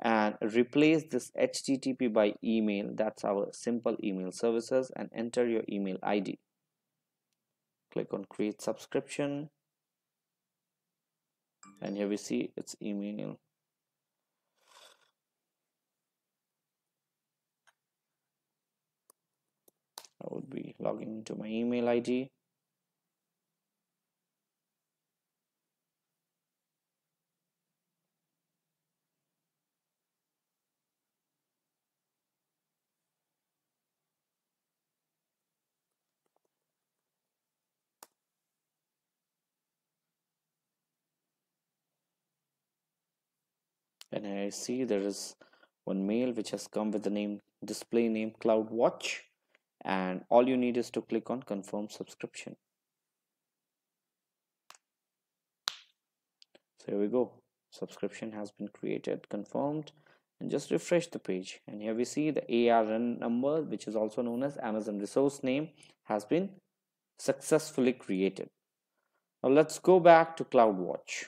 and replace this http by email. That's our simple email services and enter your email id click on create subscription. And here we see it's email I would be logging into my email ID and I see there is one mail which has come with the name display name CloudWatch and all you need is to click on confirm subscription. So here we go. Subscription has been created confirmed. And just refresh the page. And here we see the ARN number which is also known as Amazon resource name has been successfully created. Now let's go back to CloudWatch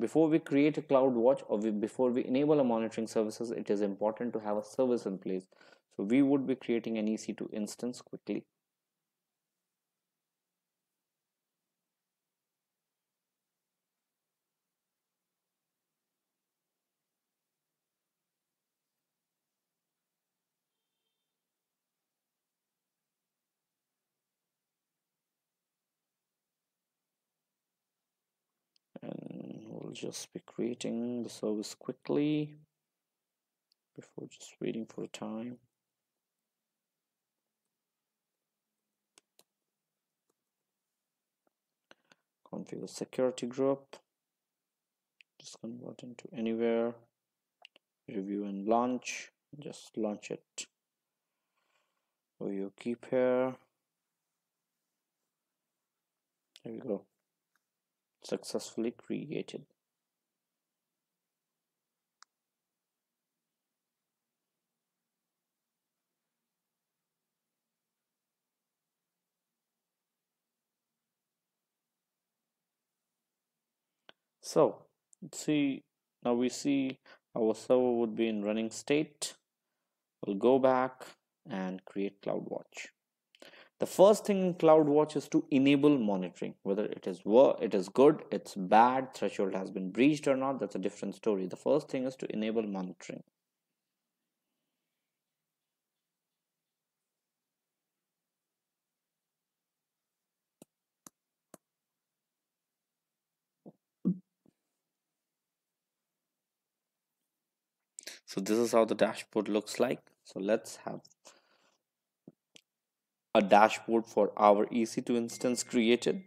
before we create a CloudWatch or we, before we enable a monitoring services it is important to have a service in place so we would be creating an EC2 instance quickly. Just be creating the service quickly before just waiting for the time. configure security group. Just convert into anywhere. Review and launch. Just launch it. Or you keep here. There we go. Successfully created so see now we see our server would be in running state. We'll go back and create CloudWatch the first thing in CloudWatch is to enable monitoring whether it is it is good it's bad threshold has been breached or not that's a different story. The first thing is to enable monitoring so this is how the dashboard looks like. So let's have a dashboard for our EC2 instance created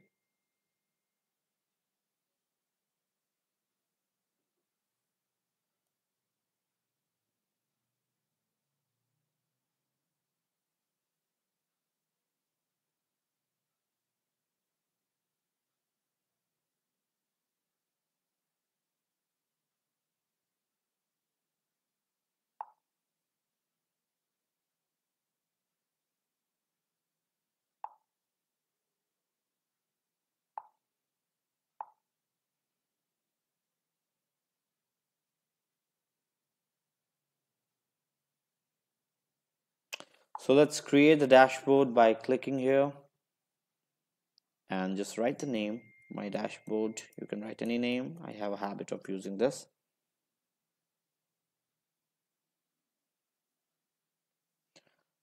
So let's create the dashboard by clicking here and just write the name, my dashboard. You can write any name. I have a habit of using this.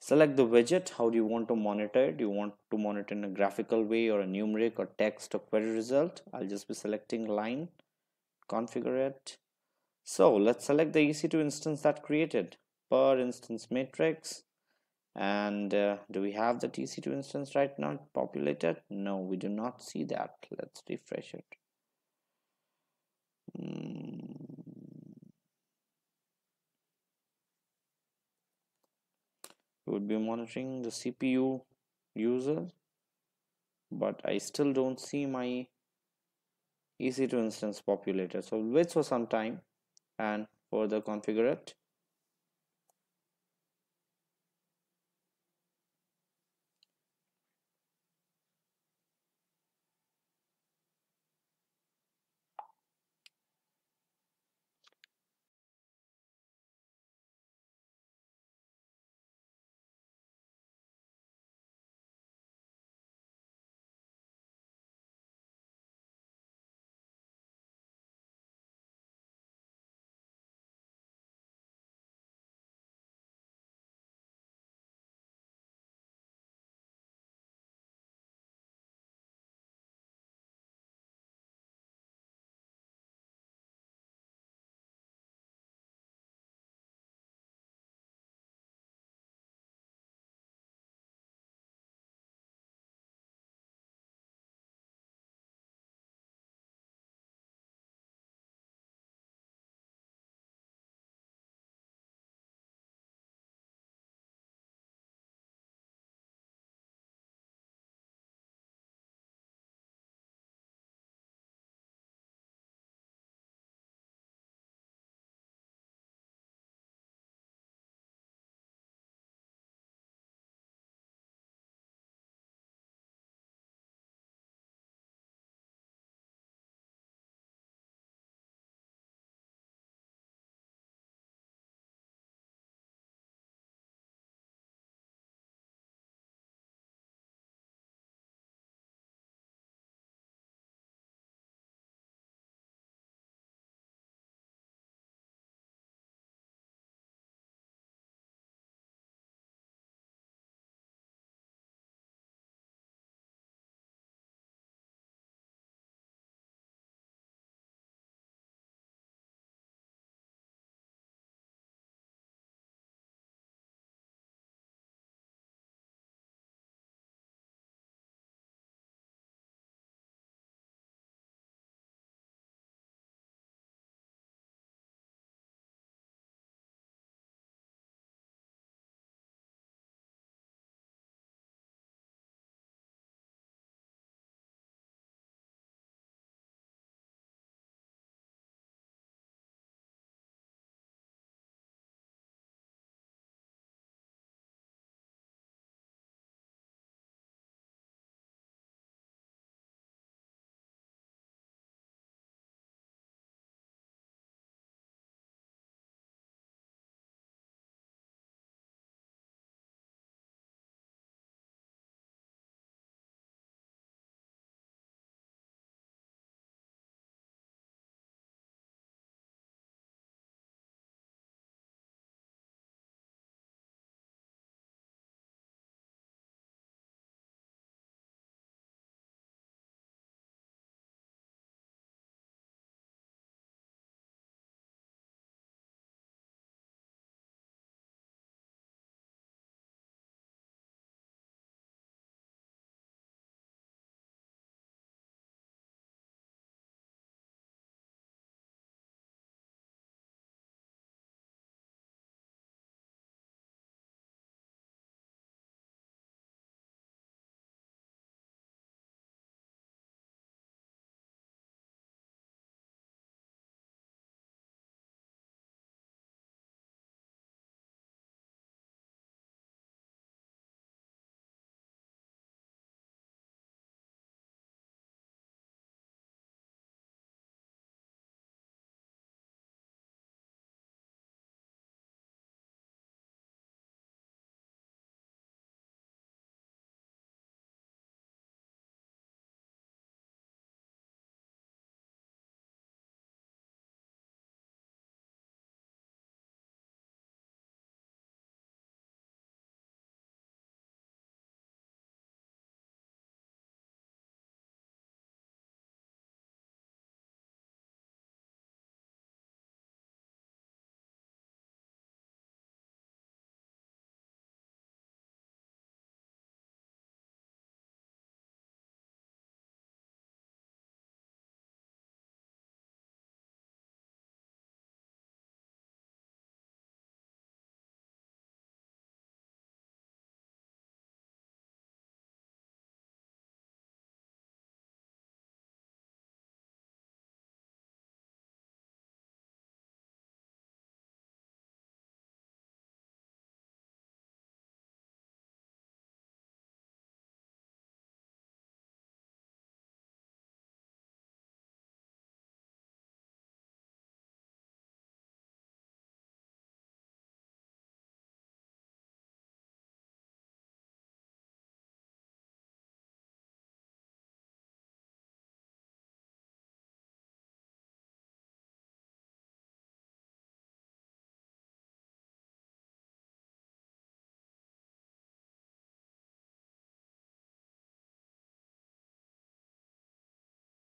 Select the widget. How do you want to monitor it? Do you want to monitor in a graphical way or a numeric or text or query result? I'll just be selecting line, configure it. So let's select the EC2 instance that created per instance matrix and uh, do we have the EC2 instance right now populated? No we do not see that. Let's refresh it. Mm. would be monitoring the CPU user but I still don't see my EC2 instance populated. So wait for some time and further configure it